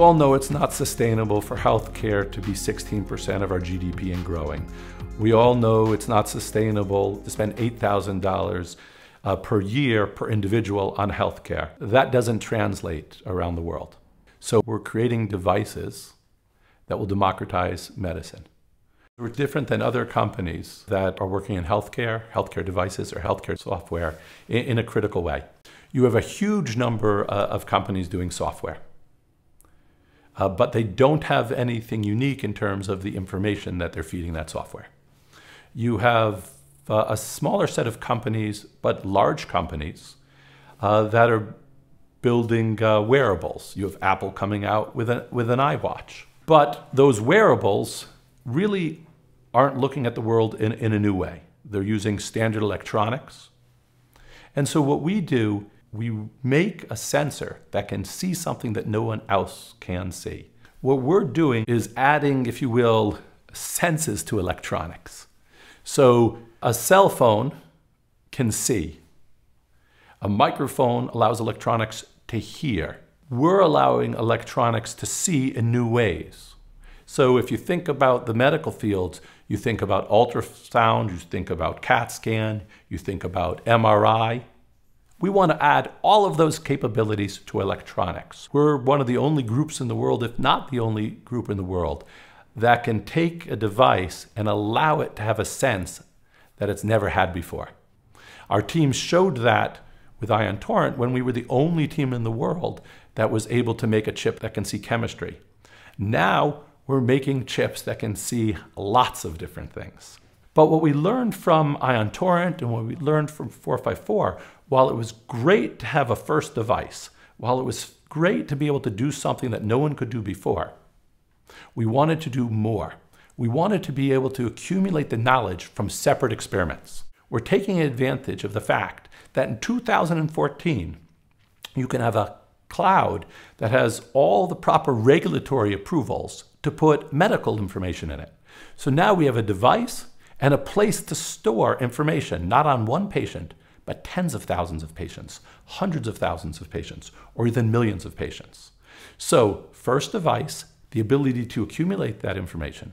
You all know it's not sustainable for healthcare to be 16% of our GDP and growing. We all know it's not sustainable to spend $8,000 uh, per year per individual on healthcare. That doesn't translate around the world. So we're creating devices that will democratize medicine. We're different than other companies that are working in healthcare, healthcare devices, or healthcare software in, a critical way. You have a huge number uh, of companies doing software uh, but they don't have anything unique in terms of the information that they're feeding that software. You have uh, a smaller set of companies, but large companies uh, that are building uh, wearables. You have Apple coming out with, a, with an iWatch. But those wearables really aren't looking at the world in, in a new way. They're using standard electronics. And so what we do we make a sensor that can see something that no one else can see. What we're doing is adding, if you will, senses to electronics. So a cell phone can see. A microphone allows electronics to hear. We're allowing electronics to see in new ways. So if you think about the medical fields, you think about ultrasound, you think about CAT scan, you think about MRI, we want to add all of those capabilities to electronics. We're one of the only groups in the world, if not the only group in the world, that can take a device and allow it to have a sense that it's never had before. Our team showed that with Ion Torrent when we were the only team in the world that was able to make a chip that can see chemistry. Now we're making chips that can see lots of different things. But what we learned from Ion Torrent and what we learned from 454 while it was great to have a first device, while it was great to be able to do something that no one could do before, we wanted to do more. We wanted to be able to accumulate the knowledge from separate experiments. We're taking advantage of the fact that in 2014, you can have a cloud that has all the proper regulatory approvals to put medical information in it. So now we have a device and a place to store information, not on one patient, but tens of thousands of patients, hundreds of thousands of patients, or even millions of patients. So, first device, the ability to accumulate that information.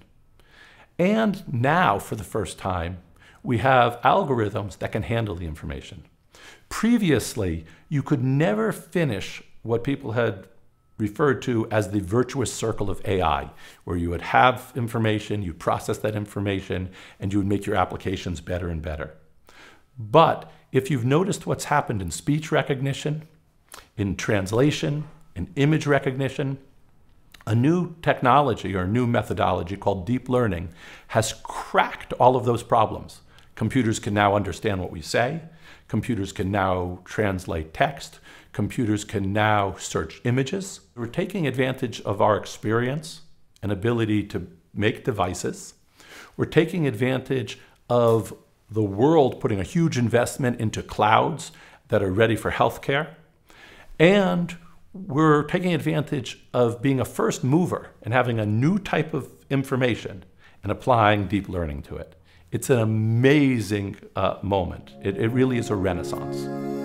And now, for the first time, we have algorithms that can handle the information. Previously, you could never finish what people had referred to as the virtuous circle of AI, where you would have information, you process that information, and you would make your applications better and better. But if you've noticed what's happened in speech recognition, in translation, in image recognition, a new technology or a new methodology called deep learning has cracked all of those problems. Computers can now understand what we say. Computers can now translate text. Computers can now search images. We're taking advantage of our experience and ability to make devices. We're taking advantage of the world putting a huge investment into clouds that are ready for healthcare. And we're taking advantage of being a first mover and having a new type of information and applying deep learning to it. It's an amazing uh, moment. It, it really is a renaissance.